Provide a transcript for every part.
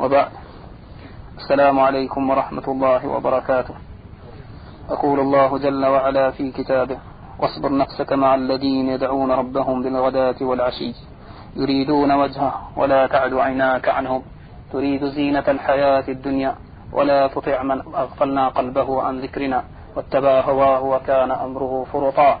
وبعد السلام عليكم ورحمة الله وبركاته أقول الله جل وعلا في كتابه واصبر نفسك مع الذين يدعون ربهم بالغداة والعشي يريدون وجهه ولا تعد عيناك عنهم تريد زينة الحياة الدنيا ولا تطع من أغفلنا قلبه عن ذكرنا واتبع هواه وكان أمره فرطا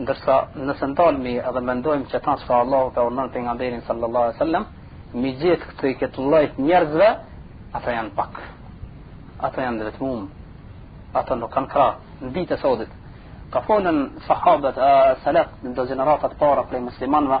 Ndërsa nëse ndalmi edhe mendojmë qeta se çfa Allahu ka urdhnon pejgamberin sallallahu alaihi sallam, me gjithë këtë i këtë llojt njerëzve, ata janë pak. Ata janë të vetmum. Ata nuk kanë krah. Në ditë e sodit, ka thonë sahabët e selefët, do gjeneratat para prej muslimanve,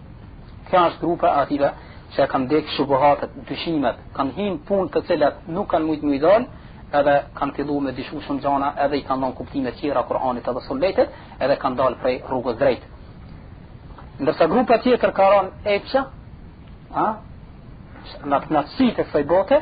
Kjo është grupa ative që i kanë ndjekë shubuhatet, dyshimet, kanë hinë punë të cilat nuk kanë mujtë me i dalë, edhe kanë fillu me dyshu shumë gjana, edhe i kanë dhënë kuptime tjera Kur'anit edhe sunnetit, edhe kanë dalë prej rrugës drejtë. Ndërsa grupa tjetër ka ranë n'epshe, a? Në kënaqësitë e kësaj bote,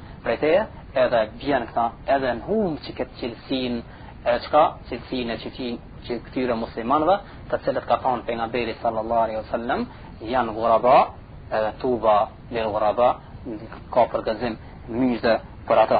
Prej teje edhe bjen këta edhe e humb qëkëtë cilësinë e çka cilësinë e çetin qëkëtyre muslimanëve të cilët ka thonë pejgamberi sallallahu alaihi wasallam janë ghuraba edhe tuba lil ghuraba ka përgëzim myzhde për ata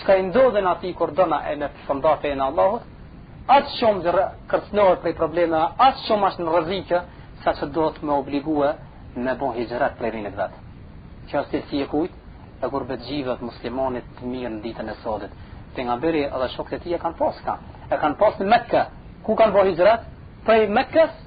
Çka i ndodhin atij kur dëna e në përfundon fenë Allahut, aq shumë dhe kërcënohet prej problemeve, aq shumë është në rrezik sa që do të me obligue me bo hixhret prej venit vet. Kjo është cilësi e kujt? E kurbetxhive, e muslimanit të mirë në ditën e sodit. Pejgamberi edhe shokët e tij e kanë pas ka. E kanë pas në Mekka. Ku kanë bo hixhret? Prej Mekkës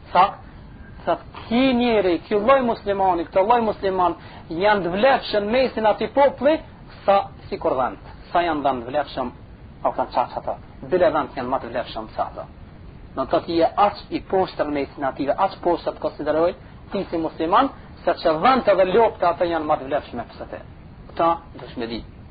Tha, tha, ki njeri, ki lloj muslimani, këtë lloj musliman, janë të vlefshëm mesin ati populli, sa sikur dhentë, sa janë dhentë vlefshëm, a u kanë qatë ata, bile dhentë janë ma të vlefshëm se ata. Do të thotë je aq i poshtër mesin ative, aq poshtër të konsiderojnë, ti si musliman, sa që dhentë edhe lopët te ata janë ma të vlefshme se ti. Këta, dush me di,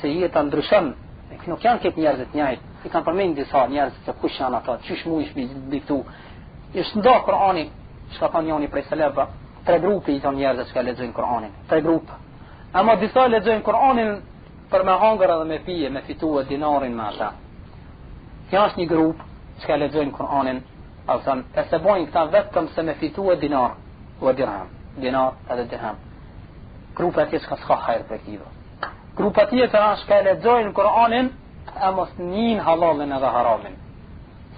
Se jeta ndryshon, nuk janë këtë njerëzit të njëjtë. I kanë përmend disa njerëz se kush janë ata, qysh mujsh me i diktu. Është nda Kur'ani, çka thonë njëri prej selefëve, tre grupe i thonë njerëzit që lexojnë Kur'anin. Tre grupe. Ama disa lexojnë Kur'anin për me hangër edhe me pije, me fitue dinarin me ata. Kjo është një grup që ka lexojnë Kur'anin, a thon, e s'e bojnë këta vetëm se me fitue dinar, u e dirham, dinar edhe dirham. Grupa tjetër që ka s'ka hajr prej këtive. Grupa tjetër është ka e lexojnë Kur'anin ama s'e njohin halalin edhe haramin.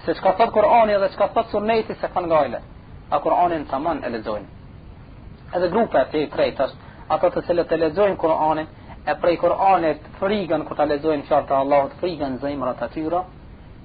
Se çka thot Kur'ani edhe çka thot Sunneti s'e kanë gajle. A Kur'anin tamam e lexojnë. Edhe grupa e trejt është ato të cilët e lexojnë Kur'anin e prej Kur'anit frigohen kur ta lexojnë fjalët e Allahut frigohen zemrat e tyre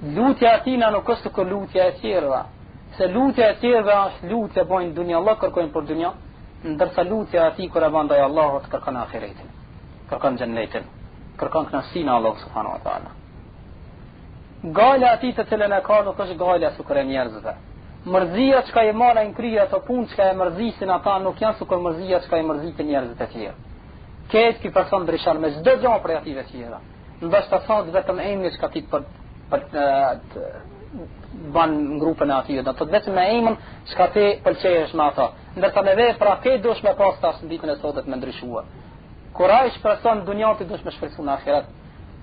Lutja e atij nuk është sukur lutja e tjerëve, se lutja e tjerëve është lutja bojnë dua Allahut kërkojnë për dunja, ndërsa lutja e atij kur e ban dua Allahut kërkon ahiretin, kërkon xhennetin, kërkon kënaqësinë Allah subhanahu wa taala. Gajlja e atij të cilën e ka nuk është gajle sukur e njerëzve. Mërzia që ka e merr në krye, ato punë që ka e mërzisin ata nuk janë sukur mërzia që ka i mërzit njerëzit e tjerë. Ketë ki person ndryshon me çdo gjo prej ative tjera. Ndoshta thot vetëm emri çka ti për për të ban në grupin e atij, do të thotë vetëm me emrin çka ti përqesh me ata. Ndërsa me vepra ti dush me pas tash ditën e sotët me ndryshuar. Kur ai shpreson dunjën ti dush me shpresuar në ahiret.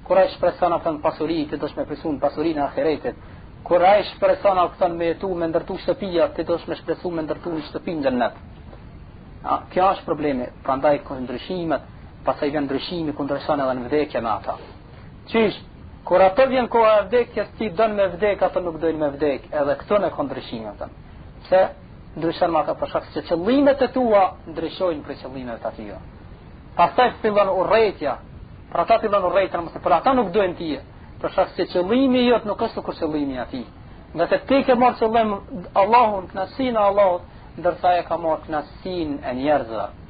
Kur ai shpreson atë pasuri ti dush me shpresuar në pasurinë e ahiretit. Kur ai shpreson atë me jetu me ndërtu shtëpia ti dush me shpresuar me ndërtu një shtëpi në xhennet. Kjo është problemi. Prandaj ndryshimet Pastaj vjen ndryshimi ku ndryshon edhe në vdekje me ata. Qysh, kur të vjen koha e vdekjes, ti don me vdek, ata nuk dojnë me vdek, edhe këtu ke ndryshim me ta. Pse ndryshon me ata për shkak se qëllimet e tua ndryshojnë prej qëllimeve të atyre. Pastaj fillon urrejtja. Për ata fillon urrejtja, mos për ata nuk të dojnë ti. Për shkak se qëllimi jot nuk është kur qëllimi i atij. Nga se ti ke marrë qëllim Allahun, knasin e Allahut, ndërsa ai ka marrë knasin e njerëzve.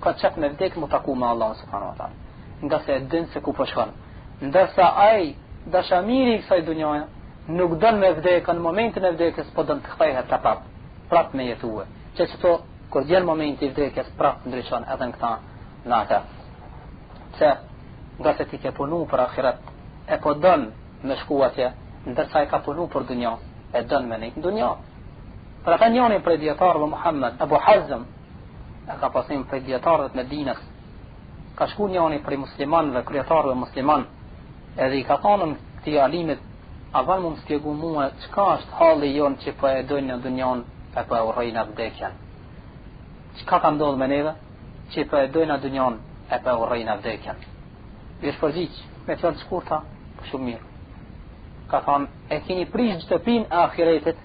ka qef me vdek mu taku me Allahun subhanahu wa taala nga se e din se ku po shkon ndërsa ai dashamiri i kësaj dunjaje nuk don me vdekë në momentin e vdekjes po don të kthehet prap prap me jetue qeshtu kur vjen momenti i vdekjes prap ndryshon edhe në këta me ata pse nga se ti ke punu për akhirat e po don me shku atje ndërsa ai ka punu për dunja e don me nejtë në dunja për ata njani prej dijetarëve Muhammed Abu Hazm e ka pas emrin prej dijetarëve të Medinës, ka shku njani prej muslimanëve kryetarëve musliman, edhe i ka thanë këtij alimit, a ban me m'shpjegu mua çka është halli jonë që po e dojmë na dunjan e po e urrejmë na vdekjen. Çka ka ndodhë me neve që po e dojmë na dunjan e po e urrejmë na vdekjen. I është përgjigj, me fjalë të shkurta, shumë mirë. Ka thonë, e kini prishë shtëpinë e ahiretit,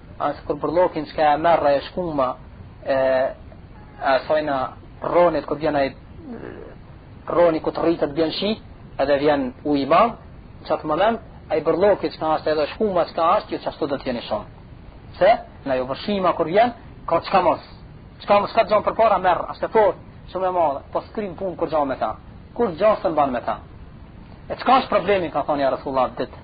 Sikur bërllokin çka e merr e shkuma e asaj rrenit kur vjen ai rreni kur të rritet bjen shi edhe vjen uj i madh në qatë moment ai bërlloki çka asht edhe shkuma çka asht ju qashtu do të jeni shumë se ajo vërshima kur vjen ka çka mos çka mos ka çka gjen përpara merr asht e fort shumë e madhe po s'kryn punë kurgjo me ta kurgjo s'ban me ta e çka është problemi ka thonë ja Rasullullah ditë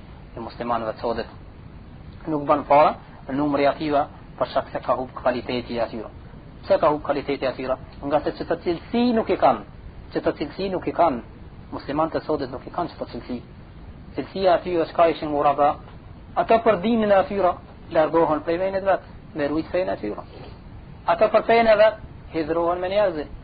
i muslimanëve të sodit nuk bën fare numri i atyre për shkak se ka hup kvaliteti i atyre se ka hup kvaliteti i atyre ngase qeto cilësi nuk i kanë qeto cilësi nuk i kanë muslimanët e sodit nuk i kanë qeto cilësi cilësia e atyre çka ishin muraba ata për dinin e atyre largohen prej venit vet me rujt fenë e atyre ata për fenë e vet hidhrohen me njerëzit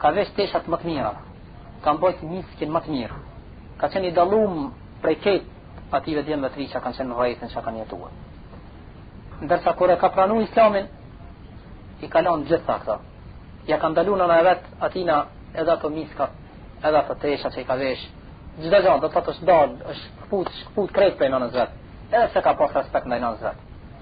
ka vesh teshat më të mira, ka mbajt miskin më të mirë, ka qenë i dallum prej krejt atyne djemve të ri që kanë qenë në rrethin që kanë jetuar. Ndërsa kur e ka pranu islamin, i ka lan gjitha këto. Ja ka ndalu nana e vet atina edhe ato miska, edhe ato tesha që i ka vesh. Gjitha gjanë, domethënë është da, është këput, shkëput krejt prej nanës vet. Edhe se ka pas respekt ndaj nanës vet.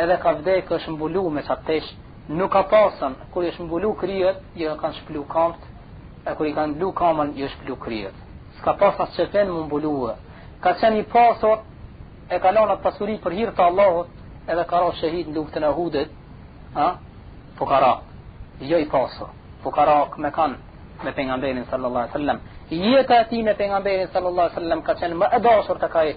Edhe ka vdekë, është mbulu me qatë tesh, nuk ka pas as, kur është mbulu kryet, i janë shplu kamët, e kur i kanë mblu kamën, i është shplu kryet. S'ka pasë as qefin me mbulu e. Ka qenë i pasur, e ka lanë atë pasuri për hirë të Allahut, edhe ka ra shehid në luftën e Uhudit, a? Fukara, jo i pasur, fukara me kanë, me pejgamberin sallallahu sallam. Jeta e tij me pejgamberin sallallahu sallam ka qenë më e dashur te ai,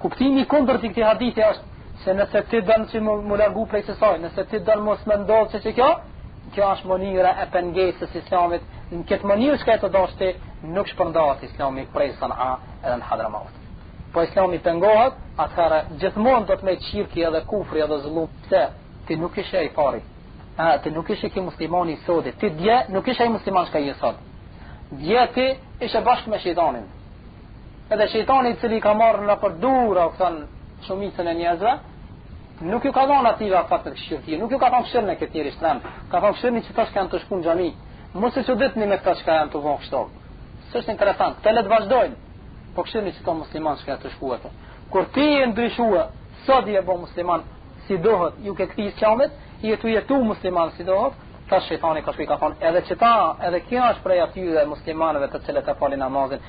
Kuptimi i kundërt i këtij hadithi është se nëse ti don që me u largu prej së saj, nëse ti don mos me ndodh qikjo, kjo është mënyra e pengesës së Islamit. Në këtë mënyrë çka je tu dasht ti, nuk shpërndahet Islami prej Sana'a edhe në Hadramaut. Po Islami pengohet, atëherë gjithmonë dominon shirki edhe kufri edhe zullum. Pse? Ti nuk ishe i pari. A ti nuk ishe ky musliman i sodi. Ti dje nuk ishe ai musliman çka je sot. Dje ti ishe bashkë me shejtanin. Edhe shejtani i cili ka marrë nëpër dur, domethënë, shumicën e njerëzve, nuk ju ka thënë atyne avanesve të kshyr ti, nuk ju ka thënë kshyrne këtë njeri shtremë, ka thënë kshyrni qita që kanë tu shku në xhami, mos u çuditni me këta çka janë tu bo kështu. S'është interesant, këta le të vazhdojnë, po kshyrni qit musliman çka o tu shku. Kur ti e ndryshua, sot je bo musliman, si duhet, ju ke kthy islamit, je tu jetu musliman si duhet, tash shejtani ka shku i ka thënë, edhe qita, edhe ky është prej atyre muslimanëve të cilët e falin namazin,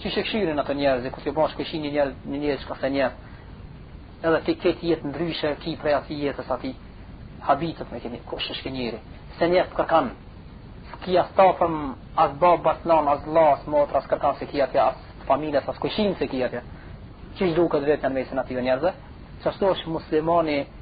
Qysh i kshyr ato njerëzit, kur të bash me kshyr një njeri, një njeri çka s'e njeh, edhe ti këtë jetë ndryshe e ki prej asaj jetës atij, habitët me këni, kush është ky njeri, s'e njeh ti kërkan, s'ki as tapëm, as babë, as nanë, as vlla, as motër, as kërkan s'e ki atje, as familje, as kushëri s'e ki atje, qysh dukesh vetë në mesin atyre njerëzve, qashtu është muslimani,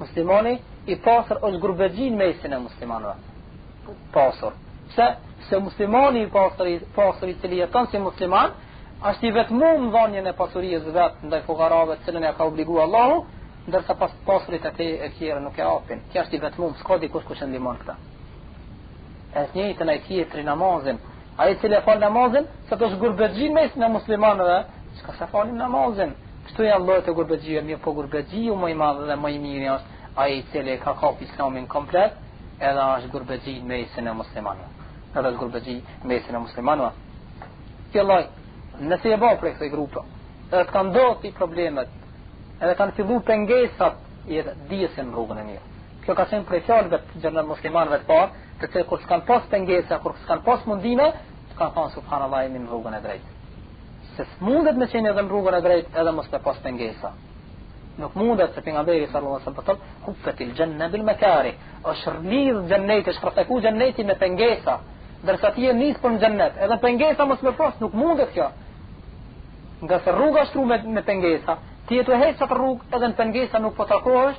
Muslimani i pasur është gurbetxhi në mesin e muslimanëve. Pasur. Pse? Se muslimani i pasur, i pasur i cili jeton si musliman, është i vetmum në dhanien e pasurisë vet ndaj fukarave të cilën e ka obligu Allahu, ndërsa pas pasurit e tje e tjerë nuk e apin. Ky është i vetmum, s'ka dikush kush që e ndimon këta. E të njëjtën e tjetri namazin, Ai i cili e fal namazin, sot është gurbetxhi mesin e muslimanëve, çka s'e falin namazin. Këto janë llojet e gurbetxhive, mirëpo gurbetxhiu më i madh dhe më i miri është ai i cili ka kap islamin komplet, edhe është gurbetxhi mesin e muslimanëve. Edhe është gurbetxhi mesin e muslimanëve. Ky lloj, nëse je bë prej kësaj grup, edhe të kanë ndodhur ti problemet, edhe kanë filluar pengesat, ta dish je në rrugën e mirë. Kjo ka qenë prej fjalëve të gjeneratave muslimanëve të parë, të cilët kur s'kan pas pengesa, kur s'kan pas mundime, të kanë thënë subhanallahu a jemi n'rrugën e drejtë. Se s'mundet me qenë edhe në rrugën e drejtë edhe mos me pas pengesa. Nuk mundet se pejgamberi sallallahu alajhi wasallam thotë huffatil xhennetu bil mekarih, është rrethu xheneti, është rrethu xheneti me pengesa. Ndërsa ti je nis për në xhenet, edhe pengesa mos me pas, nuk mundet kjo. Ngase rruga është me, me pengesa, ti je tu hec atë rrugë edhe me pengesa nuk po takohesh,